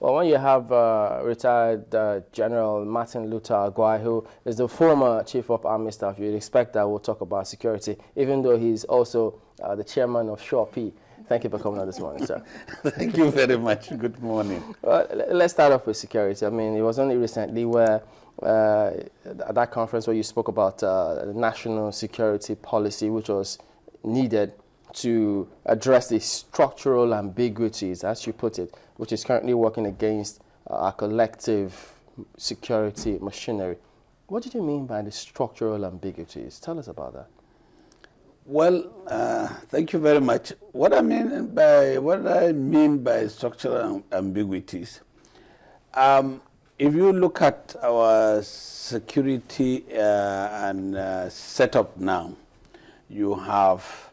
Well, when you have uh, retired uh, General Martin Luther Agwai, who is the former Chief of Army Staff, you'd expect that we'll talk about security, even though he's also uh, the chairman of P. Thank you for coming on this morning, sir. Thank you very much. Good morning. Well, let's start off with security. I mean, it was only recently where uh, at that conference where you spoke about uh, national security policy, which was needed to address the structural ambiguities, as you put it, which is currently working against uh, our collective security machinery. What did you mean by the structural ambiguities? Tell us about that. Well, uh, thank you very much. What I mean by what I mean by structural ambiguities, um, if you look at our security uh, and uh, setup now, you have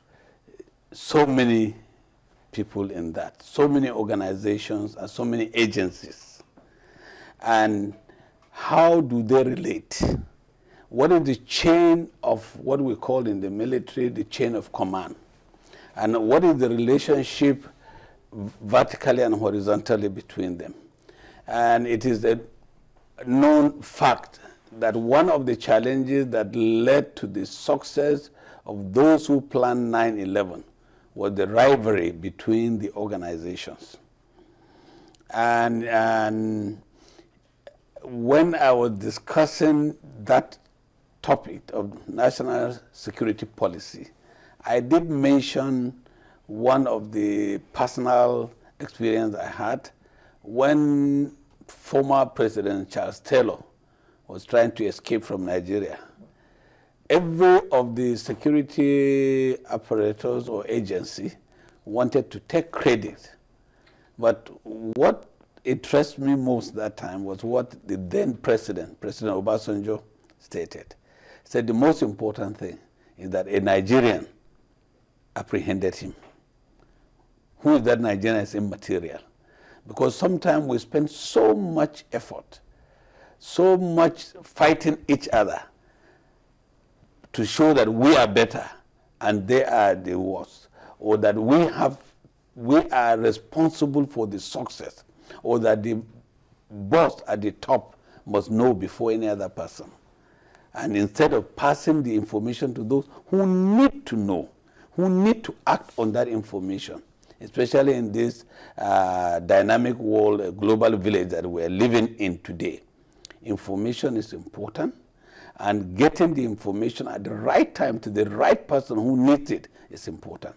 so many people in that, so many organizations and so many agencies. And how do they relate? What is the chain of what we call in the military the chain of command? And what is the relationship vertically and horizontally between them? And it is a known fact that one of the challenges that led to the success of those who planned 9 11 was the rivalry between the organizations. And, and when I was discussing that topic of national security policy, I did mention one of the personal experience I had when former President Charles Taylor was trying to escape from Nigeria every of the security apparatus or agency wanted to take credit. But what interested me most that time was what the then president, President Obasanjo, stated. He said the most important thing is that a Nigerian apprehended him. Who is that Nigerian is immaterial. Because sometimes we spend so much effort, so much fighting each other, to show that we are better and they are the worst, or that we have we are responsible for the success, or that the boss at the top must know before any other person. And instead of passing the information to those who need to know, who need to act on that information, especially in this uh, dynamic world, global village that we're living in today, information is important and getting the information at the right time to the right person who needs it is important.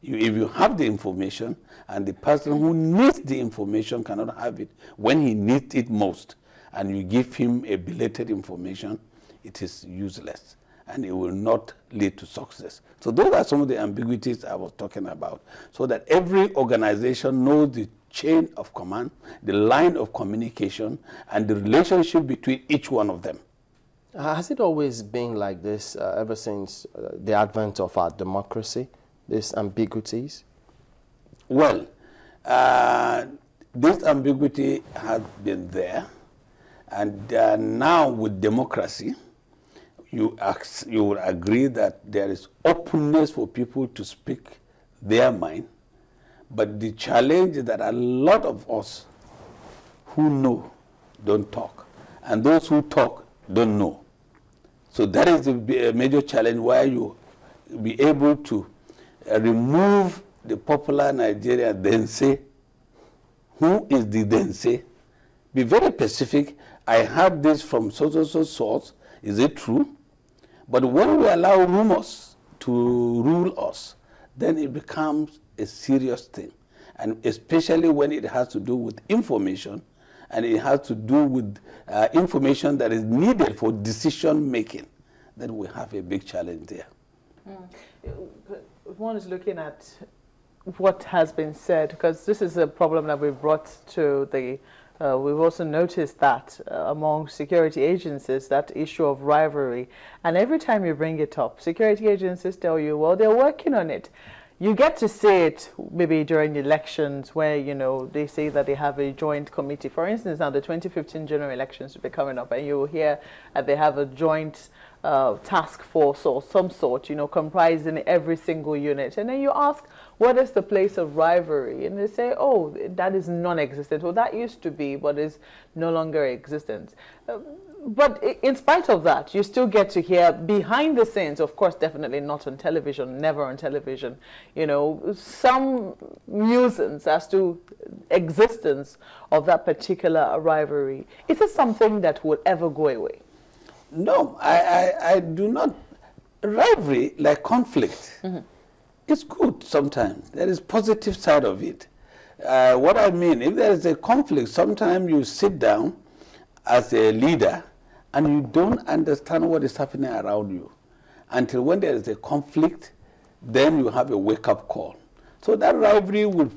You, if you have the information and the person who needs the information cannot have it when he needs it most, and you give him a belated information, it is useless and it will not lead to success. So those are some of the ambiguities I was talking about. So that every organization knows the chain of command, the line of communication, and the relationship between each one of them. Has it always been like this uh, ever since uh, the advent of our democracy, these ambiguities? Well, uh, this ambiguity has been there. And uh, now with democracy, you, you will agree that there is openness for people to speak their mind. But the challenge is that a lot of us who know don't talk. And those who talk don't know. So that is a major challenge where you be able to uh, remove the popular Nigerian Dense. Who is the Dense? Be very specific. I have this from so so so source. Is it true? But when we allow rumors to rule us, then it becomes a serious thing. And especially when it has to do with information and it has to do with uh, information that is needed for decision making, then we have a big challenge there. Mm. One is looking at what has been said, because this is a problem that we've brought to the uh, we've also noticed that uh, among security agencies, that issue of rivalry. And every time you bring it up, security agencies tell you, well, they're working on it. You get to see it maybe during elections where, you know, they say that they have a joint committee. For instance, now the 2015 general elections will be coming up and you will hear that they have a joint task force or some sort, you know, comprising every single unit. And then you ask, what is the place of rivalry? And they say, oh, that is non-existent. Well, that used to be, but is no longer existent. Uh, but in spite of that, you still get to hear behind the scenes, of course, definitely not on television, never on television, you know, some musings as to existence of that particular rivalry. Is it something that will ever go away? No, I, I, I do not. Rivalry, like conflict, mm -hmm. it's good sometimes. There is positive side of it. Uh, what I mean, if there is a conflict, sometimes you sit down as a leader and you don't understand what is happening around you until when there is a conflict, then you have a wake-up call. So that rivalry will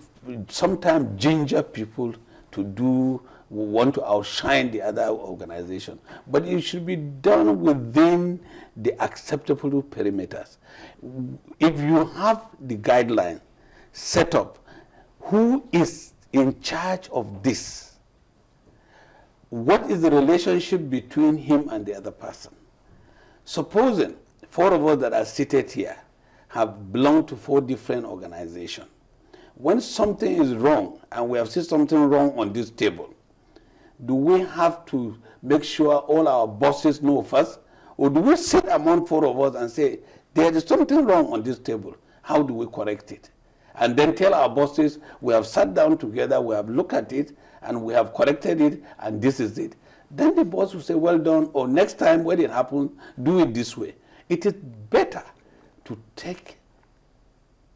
sometimes ginger people to do, want to outshine the other organization. But it should be done within the acceptable perimeters. If you have the guideline set up, who is in charge of this? what is the relationship between him and the other person? Supposing four of us that are seated here have belonged to four different organizations. When something is wrong and we have seen something wrong on this table, do we have to make sure all our bosses know first? Or do we sit among four of us and say, there is something wrong on this table. How do we correct it? And then tell our bosses, we have sat down together, we have looked at it, and we have corrected it, and this is it. Then the boss will say, well done, or next time when it happens, do it this way. It is better to take,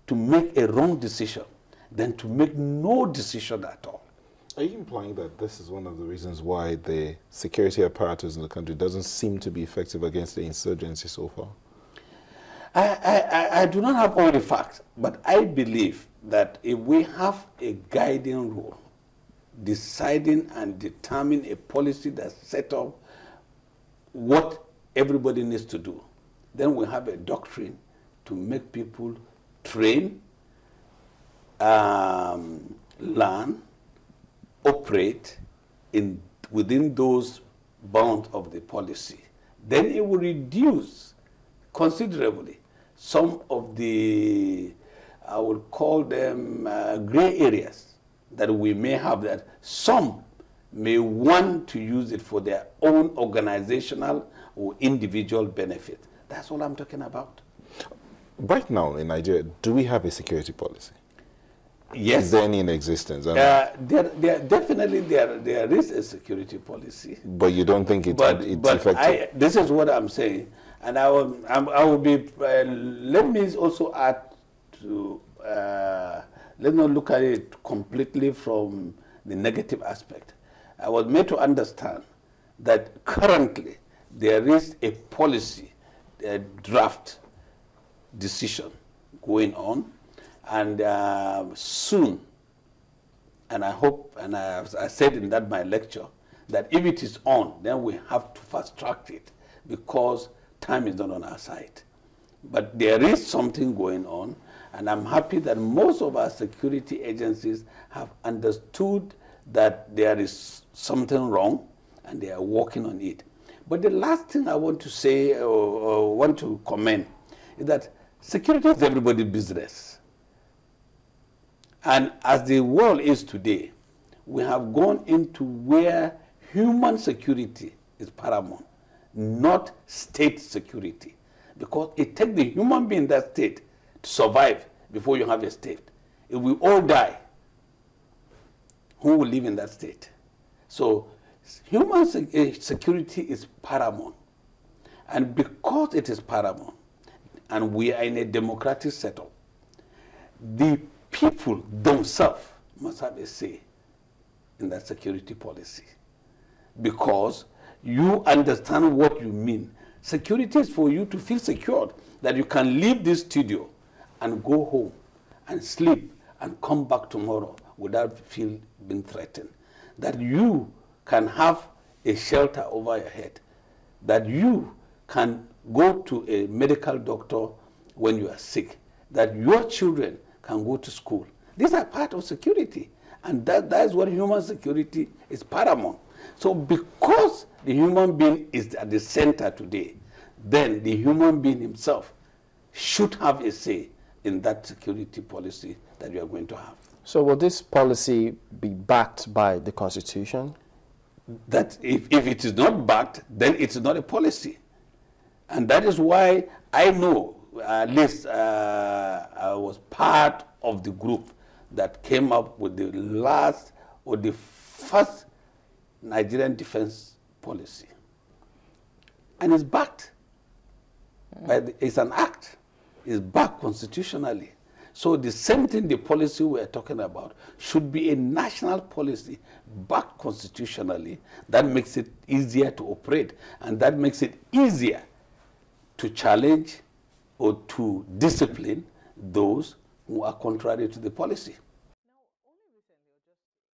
to make a wrong decision than to make no decision at all. Are you implying that this is one of the reasons why the security apparatus in the country doesn't seem to be effective against the insurgency so far? I, I, I do not have all the facts, but I believe that if we have a guiding rule deciding and determine a policy that set up what everybody needs to do. Then we have a doctrine to make people train, um, learn, operate in, within those bounds of the policy. Then it will reduce considerably some of the, I would call them uh, gray areas that we may have that some may want to use it for their own organizational or individual benefit. That's all I'm talking about. Right now in Nigeria, do we have a security policy? Yes. Is there any in existence? Uh, there, there, definitely there, there is a security policy. But you don't think it, but, it's but effective? I, this is what I'm saying. And I will, I will be, uh, let me also add to uh, let's not look at it completely from the negative aspect. I was made to understand that currently there is a policy, a draft decision going on, and uh, soon, and I hope, and I, I said in that my lecture, that if it is on, then we have to fast track it because time is not on our side. But there is something going on, and I'm happy that most of our security agencies have understood that there is something wrong and they are working on it. But the last thing I want to say or, or want to comment is that security is everybody's business. And as the world is today, we have gone into where human security is paramount, not state security. Because it takes the human being in that state to survive before you have a state. If we all die, who will live in that state? So human eh, security is paramount. And because it is paramount, and we are in a democratic setup, the people themselves must have a say in that security policy. Because you understand what you mean. Security is for you to feel secured that you can leave this studio and go home and sleep and come back tomorrow without feel being threatened. That you can have a shelter over your head. That you can go to a medical doctor when you are sick. That your children can go to school. These are part of security. And that, that is what human security is paramount. So because the human being is at the center today, then the human being himself should have a say in that security policy that we are going to have. So will this policy be backed by the Constitution? That if, if it is not backed, then it is not a policy. And that is why I know, at least uh, I was part of the group that came up with the last or the first Nigerian defense policy. And it's backed. By the, it's an act. It's backed constitutionally. So the same thing, the policy we're talking about, should be a national policy backed constitutionally that makes it easier to operate and that makes it easier to challenge or to discipline those who are contrary to the policy.